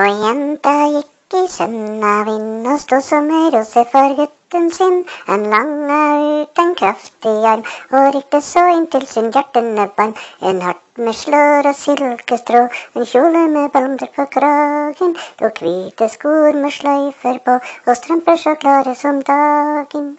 Og jenta gikk i skjønna vind og sto som ei rose for gutten sin. En langa ut en kraftig arm og rikte så inntil sin hjertenebban. En hatt med slår og silkestrå, en kjole med blomster på kragen. To hvite skor med sløyfer på og strømper så klare som dagen.